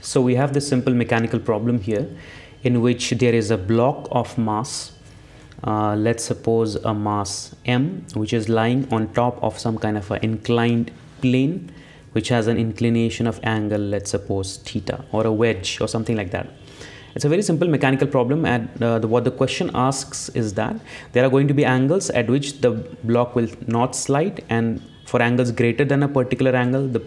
So we have this simple mechanical problem here in which there is a block of mass uh, let's suppose a mass m which is lying on top of some kind of an inclined plane which has an inclination of angle let's suppose theta or a wedge or something like that. It's a very simple mechanical problem and uh, the, what the question asks is that there are going to be angles at which the block will not slide and for angles greater than a particular angle the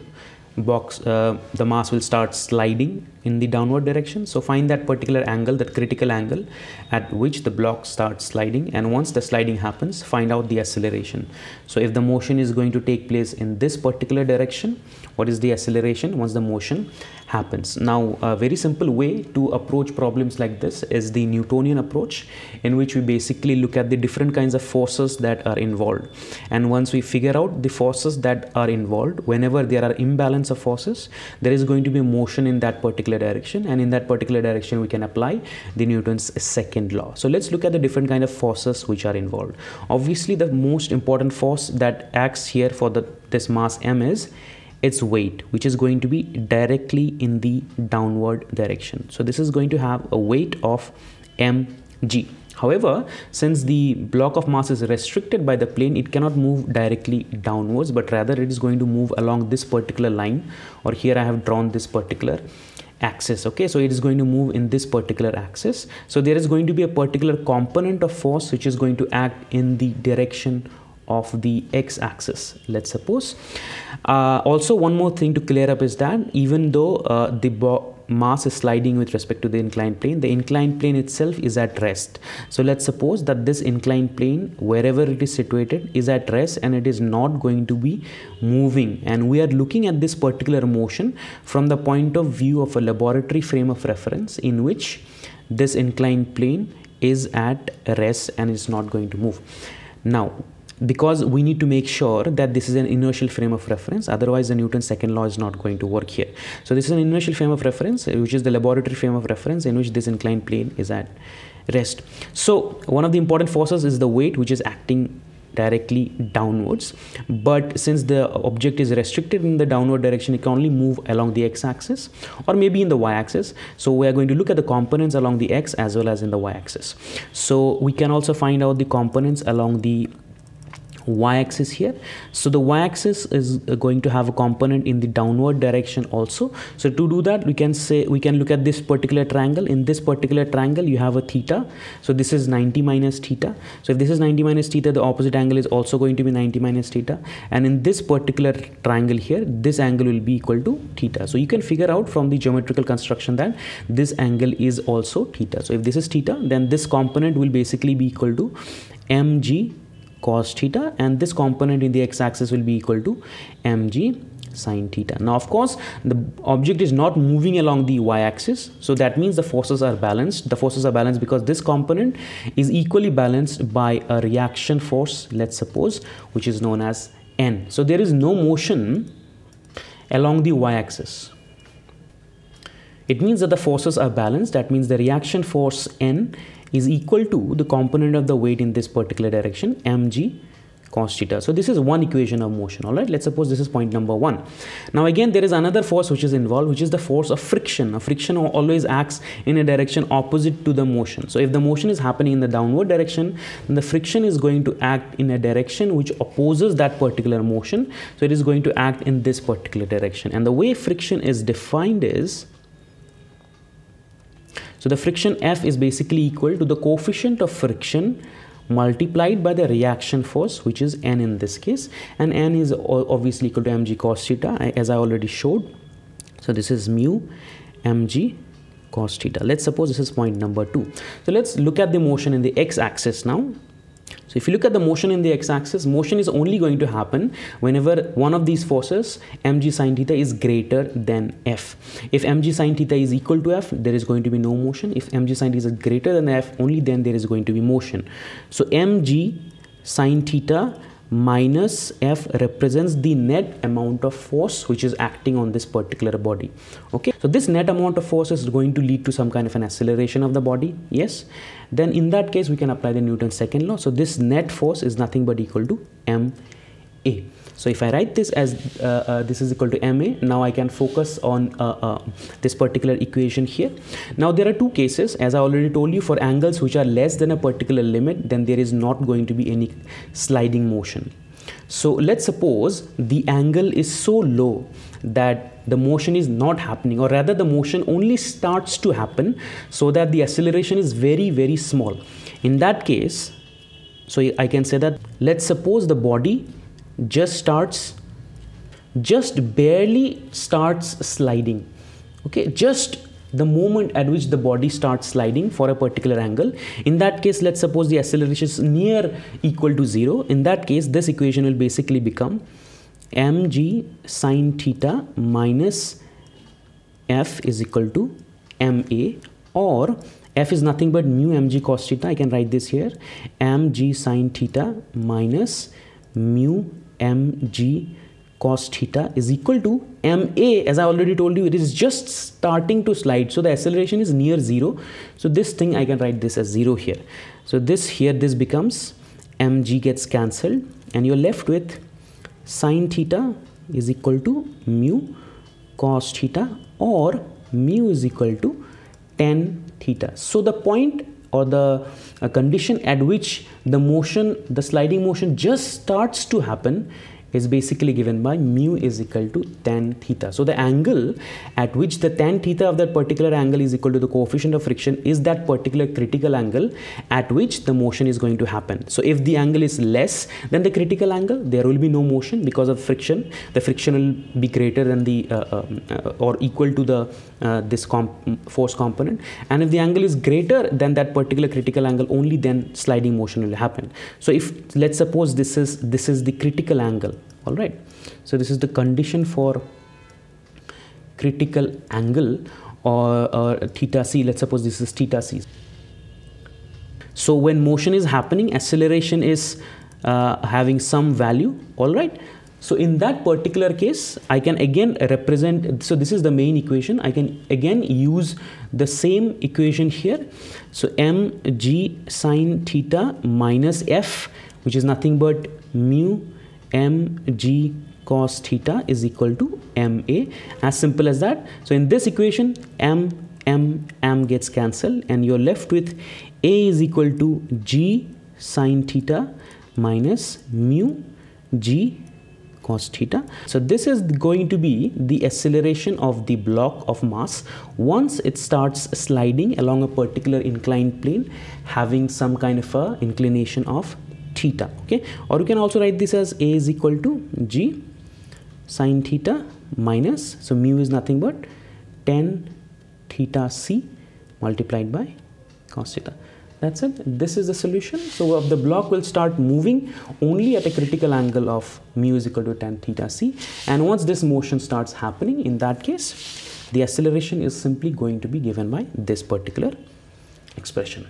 box uh, the mass will start sliding in the downward direction. So find that particular angle that critical angle at which the block starts sliding. And once the sliding happens find out the acceleration. So if the motion is going to take place in this particular direction what is the acceleration once the motion happens? Now a very simple way to approach problems like this is the newtonian approach in which we basically look at the different kinds of forces that are involved. And once we figure out the forces that are involved whenever there are imbalance of forces there is going to be motion in that particular direction and in that particular direction we can apply the newton's second law. So let's look at the different kind of forces which are involved. Obviously the most important force that acts here for the this mass m is its weight which is going to be directly in the downward direction. So this is going to have a weight of mg. However, since the block of mass is restricted by the plane, it cannot move directly downwards, but rather it is going to move along this particular line, or here I have drawn this particular axis okay? So it is going to move in this particular axis. So there is going to be a particular component of force which is going to act in the direction of the x-axis let's suppose. Uh, also one more thing to clear up is that even though uh, the mass is sliding with respect to the inclined plane the inclined plane itself is at rest. So let's suppose that this inclined plane wherever it is situated is at rest and it is not going to be moving. And we are looking at this particular motion from the point of view of a laboratory frame of reference in which this inclined plane is at rest and is not going to move. Now because we need to make sure that this is an inertial frame of reference otherwise the newton's second law is not going to work here. So this is an inertial frame of reference uh, which is the laboratory frame of reference in which this inclined plane is at rest. So one of the important forces is the weight which is acting directly downwards. But since the object is restricted in the downward direction it can only move along the x-axis or maybe in the y-axis. So we are going to look at the components along the x as well as in the y-axis. So we can also find out the components along the y-axis here. So the y-axis is uh, going to have a component in the downward direction also. So to do that we can say we can look at this particular triangle. In this particular triangle you have a theta. So this is 90 minus theta. So if this is 90 minus theta the opposite angle is also going to be 90 minus theta. And in this particular triangle here this angle will be equal to theta. So you can figure out from the geometrical construction that this angle is also theta. So if this is theta then this component will basically be equal to mg cos theta and this component in the x-axis will be equal to mg sine theta. Now, of course, the object is not moving along the y-axis. So that means the forces are balanced. The forces are balanced because this component is equally balanced by a reaction force, let's suppose, which is known as N. So there is no motion along the y-axis. It means that the forces are balanced. That means the reaction force N is equal to the component of the weight in this particular direction mg cos theta. So this is one equation of motion. All right. Let's suppose this is point number one. Now again, there is another force which is involved, which is the force of friction. A friction always acts in a direction opposite to the motion. So if the motion is happening in the downward direction, then the friction is going to act in a direction which opposes that particular motion. So it is going to act in this particular direction. And the way friction is defined is so the friction F is basically equal to the coefficient of friction multiplied by the reaction force which is N in this case and N is obviously equal to mg cos theta as I already showed. So this is mu mg cos theta. Let's suppose this is point number 2. So let's look at the motion in the x-axis now. So if you look at the motion in the x-axis, motion is only going to happen whenever one of these forces, mg sine theta is greater than f. If mg sine theta is equal to f, there is going to be no motion. If mg sine theta is greater than f, only then there is going to be motion. So mg sine theta minus F represents the net amount of force which is acting on this particular body. Okay, so this net amount of force is going to lead to some kind of an acceleration of the body. Yes, then in that case we can apply the Newton's second law. So this net force is nothing but equal to ma. So if I write this as uh, uh, this is equal to ma now I can focus on uh, this particular equation here. Now there are two cases. As I already told you for angles which are less than a particular limit then there is not going to be any sliding motion. So let's suppose the angle is so low that the motion is not happening or rather the motion only starts to happen so that the acceleration is very very small. In that case so I can say that let's suppose the body just starts just barely starts sliding. Okay just the moment at which the body starts sliding for a particular angle. In that case let's suppose the acceleration is near equal to zero. In that case this equation will basically become mg sine theta minus f is equal to ma or f is nothing but mu mg cos theta. I can write this here. mg sine theta minus mu mg cos theta is equal to ma as i already told you it is just starting to slide. So the acceleration is near zero. So this thing i can write this as zero here. So this here this becomes mg gets cancelled and you're left with sine theta is equal to mu cos theta or mu is equal to tan theta. So the point or the uh, condition at which the motion the sliding motion just starts to happen is basically given by mu is equal to tan theta. So the angle at which the tan theta of that particular angle is equal to the coefficient of friction is that particular critical angle at which the motion is going to happen. So if the angle is less than the critical angle, there will be no motion because of friction. The friction will be greater than the uh, uh, or equal to the uh, this comp force component. And if the angle is greater than that particular critical angle, only then sliding motion will happen. So if let's suppose this is this is the critical angle all right. So this is the condition for critical angle or, or theta c. Let's suppose this is theta c. So when motion is happening acceleration is uh, having some value. All right. So in that particular case i can again represent so this is the main equation. I can again use the same equation here. So mg sine theta minus f which is nothing but mu mg cos theta is equal to ma as simple as that. So in this equation m m m gets cancelled and you're left with a is equal to g sine theta minus mu g cos theta. So this is going to be the acceleration of the block of mass. Once it starts sliding along a particular inclined plane having some kind of a inclination of theta okay? Or you can also write this as a is equal to g sine theta minus so mu is nothing but tan theta c multiplied by cos theta. That's it. This is the solution. So the block will start moving only at a critical angle of mu is equal to tan theta c. And once this motion starts happening in that case the acceleration is simply going to be given by this particular expression